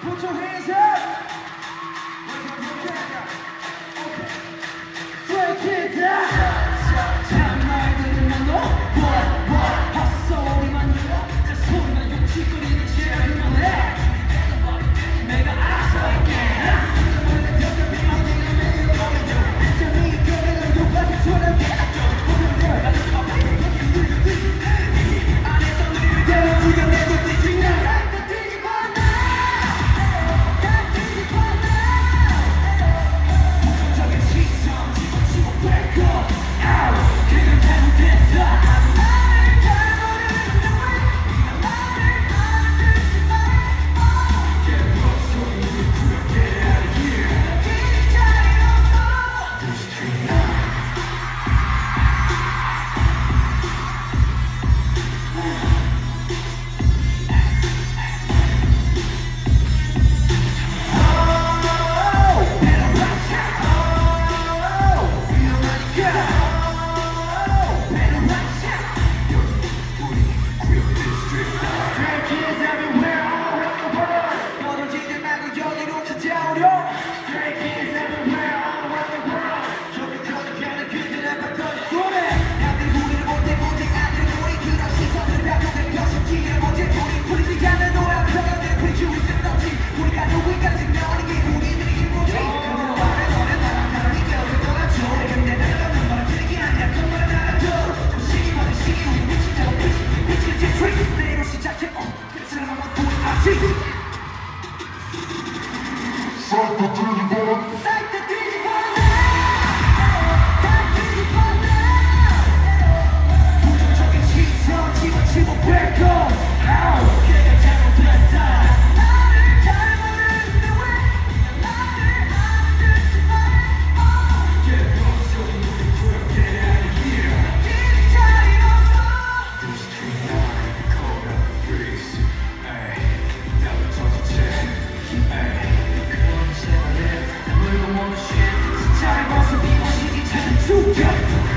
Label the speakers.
Speaker 1: Put your hands up. Stray どうぞ。You kept.